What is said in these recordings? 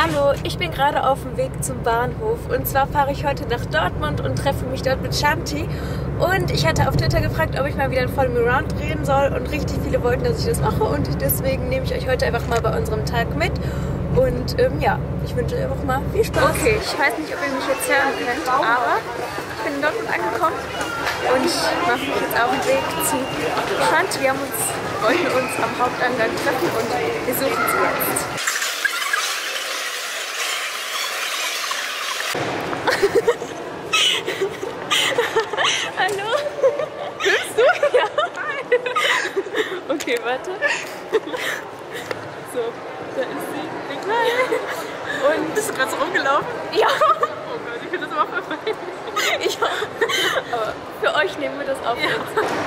Hallo, ich bin gerade auf dem Weg zum Bahnhof. Und zwar fahre ich heute nach Dortmund und treffe mich dort mit Shanti. Und ich hatte auf Twitter gefragt, ob ich mal wieder ein Follow Me Round drehen soll. Und richtig viele wollten, dass ich das mache. Und deswegen nehme ich euch heute einfach mal bei unserem Tag mit. Und ähm, ja, ich wünsche euch einfach mal viel Spaß. Okay, ich weiß nicht, ob ihr mich jetzt hören könnt, aber ich bin in Dortmund angekommen und ich mache mich jetzt auf den Weg zu Shanti. Wir haben uns, wollten uns am Haupteingang treffen und wir suchen sie jetzt. Hallo? Bist du? Ja. Okay, warte. So, da ist sie. Wink mal. Und bist du gerade so rumgelaufen? Ja. Oh Gott, ich finde das immer peinlich. Ich auch. Aber für euch nehmen wir das auf jetzt.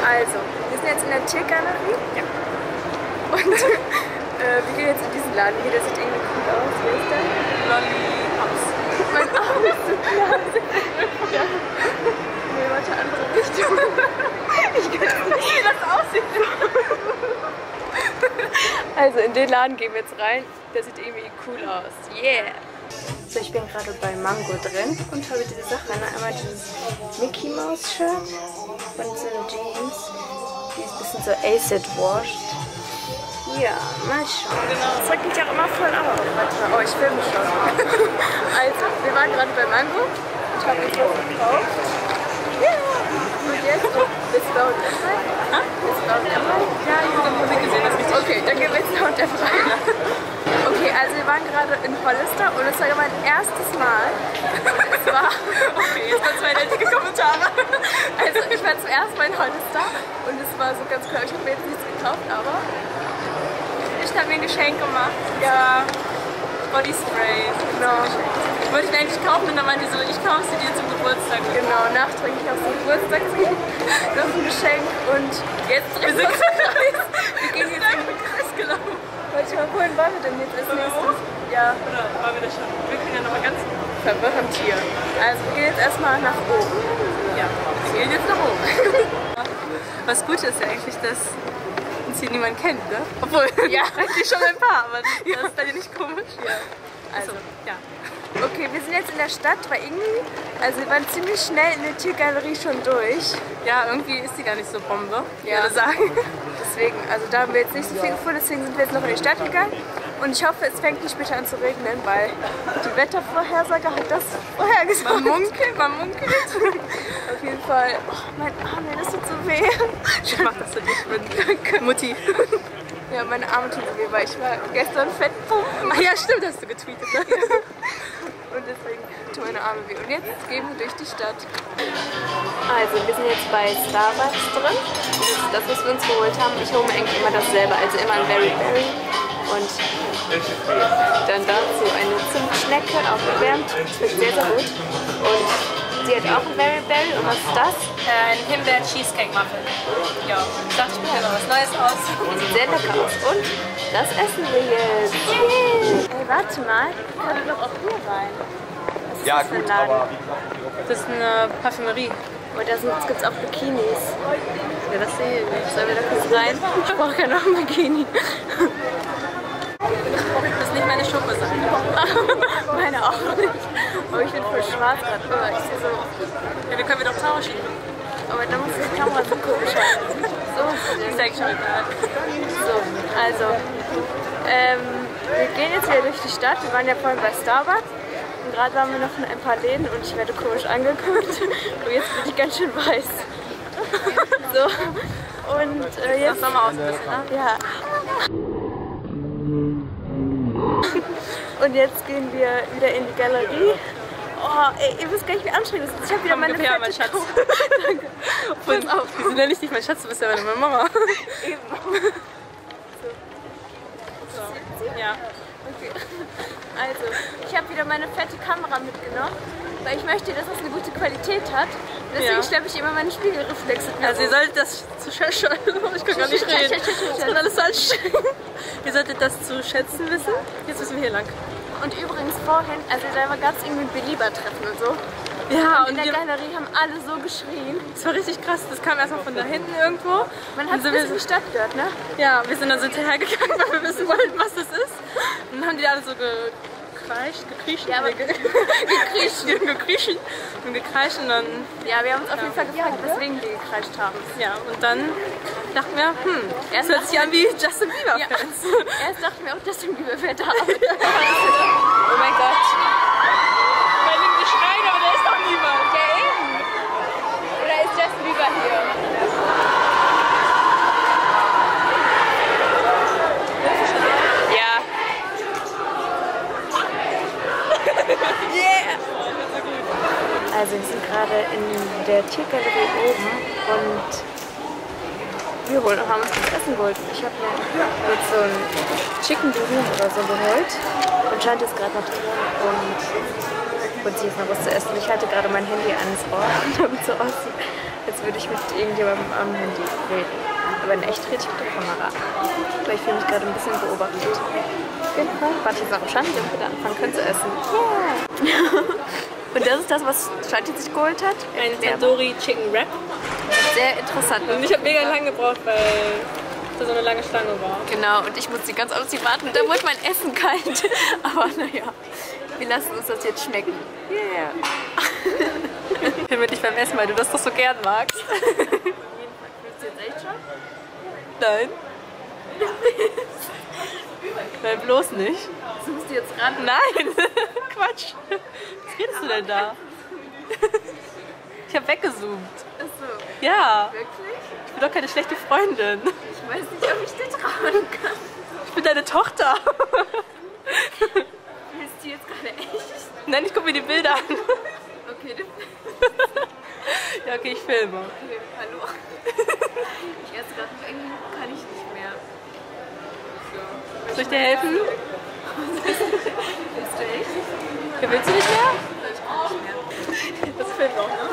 Also, wir sind jetzt in der Tiergalerie. Ja. Und äh, wir gehen jetzt in diesen Laden hier. Der sieht irgendwie cool aus. Wer ist der? Lollipops. Mein Arm ist so klar. Ja. Nee, warte, andere Richtung. Ich kann nicht, wie das aussieht. Also in den Laden gehen wir jetzt rein. Der sieht irgendwie cool aus. Yeah! So, ich bin gerade bei Mango drin und habe diese Sachen. Einmal dieses Mickey Mouse Shirt und so eine Jeans. Die ist ein bisschen so acid washed. Ja, mal schauen. Das regt mich auch immer voll auf. Warte mal, oh, ich filme schon. Also, wir waren gerade bei Mango. Ich habe mich was gekauft. Und jetzt? Bist du bei H&M rein? Ja, ich habe Musik gesehen, das ist. Okay, dann gehen wir jetzt H&M rein. Okay, also wir waren gerade in Hollister und es war mein erstes Mal. Es war... Okay, jetzt kommt zwei nette Kommentare. Also ich war zum ersten Mal in Hollister und es war so ganz klar, ich habe mir jetzt nichts gekauft, aber ich habe mir ein Geschenk gemacht. Ja, Body Spray. Genau. Ich wollte ihn eigentlich kaufen und dann meinte sie so, ich kaufe sie dir zum Geburtstag. Genau, nachträglich auf den Geburtstag. Das ist ein Geschenk und jetzt Wir sind wir gehen jetzt einfach im Kreis gelaufen. Warte mal, wohin wollen wir denn jetzt Wollen wir nächstes? Ja, Oder waren wir das schon? Wir können ja nochmal ganz... verwirrend hier. Also wir gehen jetzt erstmal nach oben. Ja, wir gehen jetzt nach oben. Was gut ist ja eigentlich, dass uns hier niemand kennt, ne? Obwohl, Ja. eigentlich schon ein paar, aber das ist dann ja nicht komisch. Ja. Also, ja. Okay, wir sind jetzt in der Stadt bei irgendwie, also wir waren ziemlich schnell in der Tiergalerie schon durch. Ja, irgendwie ist die gar nicht so Bombe, Ja. würde sagen. Deswegen, also da haben wir jetzt nicht so viel gefunden, deswegen sind wir jetzt noch in die Stadt gegangen. Und ich hoffe, es fängt nicht später an zu regnen, weil die Wettervorhersage hat das vorhergesagt. Man munkelt, man munkelt. Auf jeden Fall. Oh, mein Arm, mir das tut so weh. Ich mach das für dich, mit Mutti. Ja, meine Arme tun so weh, weil ich war gestern Fettpumpen. Ja, stimmt, hast du getweetet. Ne? Meine Arme weh. Und jetzt gehen wir durch die Stadt. Also, wir sind jetzt bei Starbucks drin. Das ist das, was wir uns geholt haben. Ich hole mir eigentlich immer dasselbe, also immer ein Very Berry. Und dann dazu eine Zimtschnecke, aufgewärmt. Das schmeckt sehr, sehr gut. Und sie hat auch ein Very Berry. Und was ist das? Ein Himbeer-Cheesecake-Muffin. Ja, ich dachte, ich probiere mal was Neues aus. Sieht sehr lecker aus. Und das essen wir jetzt. Yay. Ey, warte mal. Wir können doch auch hier rein. Ist Ja, das für ein gut, Laden? aber Das ist eine Parfümerie. Aber da gibt es auch Bikinis. Ja, das sehe ich. Sollen wir da kurz rein? Ich brauche keinen noch ein Bikini. Das ist nicht meine Schokosache. Meine auch nicht. Aber ich bin voll schwarz gerade. Ich sehe so. Ja, wir können wir doch tauschen. Aber da muss die Kamera so komisch halten. So ist Ich sag schon egal. So, also. Ähm, wir gehen jetzt wieder durch die Stadt. Wir waren ja vorhin bei Starbucks. Und gerade waren wir noch in ein paar Läden und ich werde komisch angeguckt. Und jetzt bin ich ganz schön weiß. So. Und äh, Das jetzt. Sommer aus ein bisschen, ne? Ja. Und jetzt gehen wir wieder in die Galerie. Oh, ey, ihr wisst gar nicht, wie anstrengend das ist. Ich habe wieder Komm, meine her, mein Schatz. Danke. Pass auf, wir sind ja nicht mein Schatz, du bist ja meine Mama. Eben. Ja. Okay. Also, ich habe wieder meine fette Kamera mitgenommen, weil ich möchte, dass es eine gute Qualität hat. Deswegen Ja. schleppe ich immer meine Spiegelreflexe. mit Also ihr solltet das zu schätzen, ich kann gar nicht reden. Das wird alles falsch. Ihr solltet das zu schätzen wissen. Jetzt müssen wir hier lang. Und übrigens vorhin, also da war ganz irgendwie ein Beliebertreffen und so. Ja, Und in der Galerie haben alle so geschrien. das war richtig krass. Das kam erstmal von da hinten irgendwo. Man hat Und ein so, bisschen Stadt gehört, ne? ja, wir sind dann so hinterhergegangen, weil wir wissen wollten, was das ist. Und dann haben die alle so gekreischt, gekriescht, Ja, ge gekriescht, gekriescht und gekreischt und dann, Ja, wir haben uns auf jeden Fall gefragt, weswegen die gekreischt haben. ja, und dann dachten wir, hm, Erst hört sich an wie Justin Bieber Ja. Erst dachten wir auch, dass du Bieber fährt da. oh mein Gott. Weil die schreien, aber da ist doch niemand. Ja, eben. Oder ist Justin Bieber hier? Ja. Also wir sind gerade in der Tiergalerie oben und wir holen, haben uns das Essen geholt. Ich habe mir jetzt so ein Chicken Durum oder so geholt und scheint jetzt gerade noch drin und holt sich jetzt noch was zu essen. Ich halte gerade mein Handy ans Ohr, damit so aussieht, als würde ich mit irgendjemandem am Handy reden. Aber in echt rede ich mit der Kamera. Weil ich fühle mich gerade ein bisschen beobachtet. Auf jeden Fall. Warte jetzt noch Shanti und bitte anfangen können zu essen. Yeah! und das ist das, was Shanti sich geholt hat. Ein Tandoori Chicken Wrap. sehr interessant. Und ich habe mega lange gebraucht, weil da so eine lange Schlange war. Genau, und ich musste ganz auf sie warten. Dann wurde mein Essen kalt. Aber naja, wir lassen uns das jetzt schmecken. Yeah. Ich bin mit dich beim Essen, weil du das doch so gern magst. Willst du jetzt echt schon? Nein. Nein, bloß nicht. Zoomst du jetzt ran? Nein! Quatsch! Was redest du denn da? Ich habe weggezoomt. Achso, Ja, wirklich? ich bin doch keine schlechte Freundin. Ich weiß nicht, ob ich dir trauen kann. Ich bin deine Tochter. Willst du jetzt gerade echt? Nein, ich gucke mir die Bilder an. Okay, du... Ja, okay, ich filme. Okay, hallo. Ich esse gerade irgendwie kann ich nicht mehr. Soll ich dir helfen? Du? Ja, willst du nicht mehr? Das filmt auch, ne?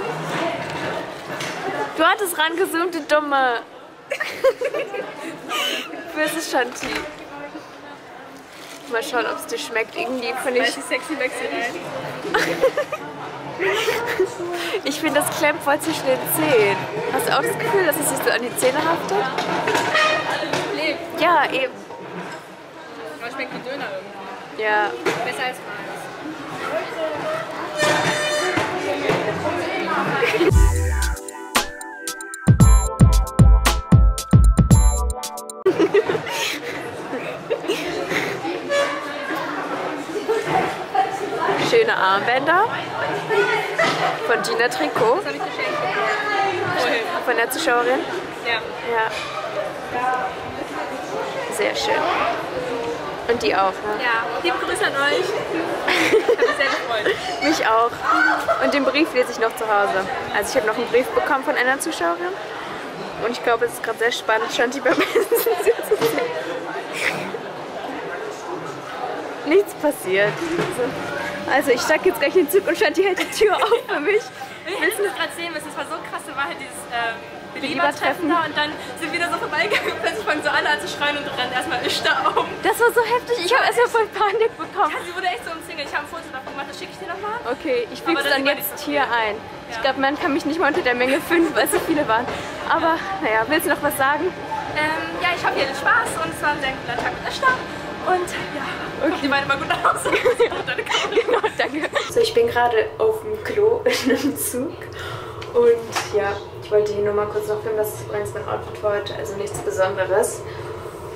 Du hattest rangezoomt, du Dumme. Böse Shanti. Mal schauen, ob es dir schmeckt. Irgendwie finde ich. sexy rein. Ich finde, das klemmt voll zwischen den Zähnen. Hast du auch das Gefühl, dass es sich so an die Zähne haftet? Ja, eben. aber schmeckt wie Döner irgendwie. Ja. Besser als. Schöne Armbänder von Gina Tricot, Das habe ich geschenkt. Von der Zuschauerin. Ja. Ja. Sehr schön. Und die auch, ne? Ja, liebe Grüße an euch. Ich habe mich sehr gefreut. Mich auch. Und den Brief lese ich noch zu Hause. Also ich habe noch einen Brief bekommen von einer Zuschauerin. Und ich glaube, es ist gerade sehr spannend, Shanti beim Essen zuzusehen. Nichts passiert. Also ich steig jetzt gleich in den Zug und Shanti hält die Tür auf für mich. Willst du das gerade sehen? Das war so krass, war halt dieses ähm, Beliebertreffen. Beliebertreffen da und dann sind wir da so vorbeigegangen und plötzlich fangen so alle an zu schreien und rennen erstmal ich da um. Das war so heftig. Ich habe erstmal voll Panik bekommen. Ja, sie wurde echt so umzingelt. Ich habe ein Foto davon gemacht, das schicke ich dir nochmal. Okay, ich füge es dann jetzt so hier ein. Ich glaube, man kann mich nicht mal unter der Menge finden, weil so viele waren. Aber naja, willst du noch was sagen? Ähm, ja, ich habe hier den Spaß und es war ein sehr guter Tag mit Esther. Und ja, okay. die beiden mal gut Kamera. Genau, danke. So, ich bin gerade auf dem Klo in einem Zug. Und ja, wollte hier nur mal kurz noch filmen. Das ist übrigens mein Outfit für heute, also nichts Besonderes.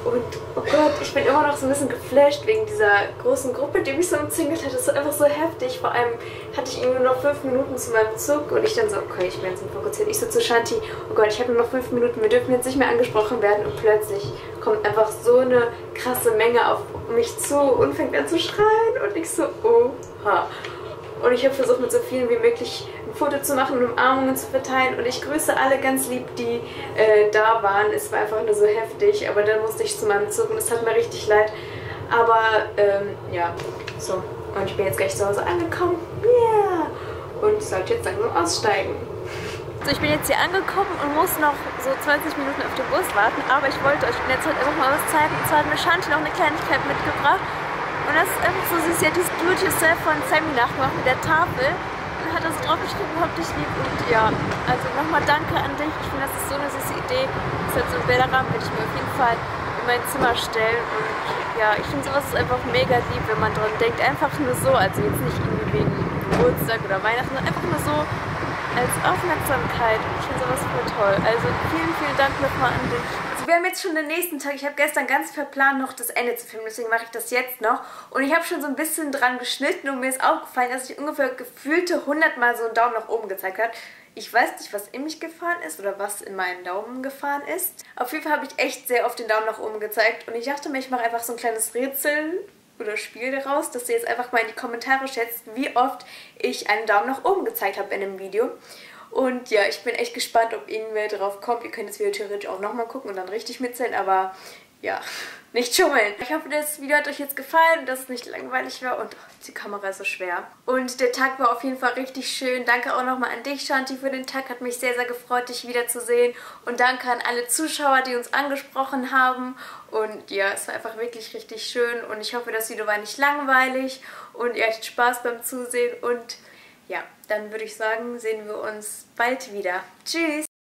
Und oh Gott, ich bin immer noch so ein bisschen geflasht wegen dieser großen Gruppe, die mich so umzingelt hat. Das war einfach so heftig. Vor allem hatte ich irgendwie nur noch fünf Minuten zu meinem Zug und ich dann so, okay, ich bin jetzt fokussiert. Ich so zu Shanti, oh Gott, ich habe nur noch fünf Minuten, wir dürfen jetzt nicht mehr angesprochen werden. Und plötzlich kommt einfach so eine krasse Menge auf mich zu und fängt an zu schreien. Und ich so, oha. Und ich habe versucht, mit so vielen wie möglich ein Foto zu machen und Umarmungen zu verteilen. Und ich grüße alle ganz lieb, die äh, da waren. Es war einfach nur so heftig. Aber dann musste ich zu meinem Zug und es hat mir richtig leid. Aber ähm, ja, so. Und ich bin jetzt gleich zu Hause angekommen. Yeah! Und sollte jetzt langsam aussteigen. So, ich bin jetzt hier angekommen und muss noch so 20 Minuten auf den Bus warten. Aber ich wollte euch in der Zeit einfach mal was zeigen. Und zwar hat mir Shanti noch eine Kleinigkeit mitgebracht. Und das ist einfach so süß. Sie hat das Do-it-yourself von Sammy nachgemacht mit der Tafel und hat das draufgeschrieben, hab dich lieb. Und ja, also nochmal danke an dich. Ich finde, das ist so eine süße Idee. Das ist halt so ein Bilderrahmen, würde ich mir auf jeden Fall in mein Zimmer stellen. Und ja, ich finde sowas ist einfach mega lieb, wenn man dran denkt. Einfach nur so, also jetzt nicht irgendwie wegen Geburtstag oder Weihnachten, sondern einfach nur so als Aufmerksamkeit. Ich finde sowas voll toll. Also vielen, vielen Dank nochmal an dich. Wir haben jetzt schon den nächsten Tag. Ich habe gestern ganz verplant, noch das Ende zu filmen. Deswegen mache ich das jetzt noch. Und ich habe schon so ein bisschen dran geschnitten und mir ist aufgefallen, dass ich ungefähr gefühlte 100 Mal so einen Daumen nach oben gezeigt habe. Ich weiß nicht, was in mich gefahren ist oder was in meinen Daumen gefahren ist. Auf jeden Fall habe ich echt sehr oft den Daumen nach oben gezeigt. Und ich dachte mir, ich mache einfach so ein kleines Rätsel oder Spiel daraus, dass ihr jetzt einfach mal in die Kommentare schätzt, wie oft ich einen Daumen nach oben gezeigt habe in einem Video. Und ja, ich bin echt gespannt, ob irgendwer drauf kommt. Ihr könnt das Video theoretisch auch nochmal gucken und dann richtig mitzählen, aber ja, nicht schummeln. Ich hoffe, das Video hat euch jetzt gefallen und dass es nicht langweilig war und oh, die Kamera ist so schwer. Und der Tag war auf jeden Fall richtig schön. Danke auch nochmal an dich, Shanti, für den Tag. Hat mich sehr, sehr gefreut, dich wiederzusehen. Und danke an alle Zuschauer, die uns angesprochen haben. Und ja, es war einfach wirklich richtig schön und ich hoffe, das Video war nicht langweilig und ihr hattet Spaß beim Zusehen und ja, dann würde ich sagen, sehen wir uns bald wieder. Tschüss!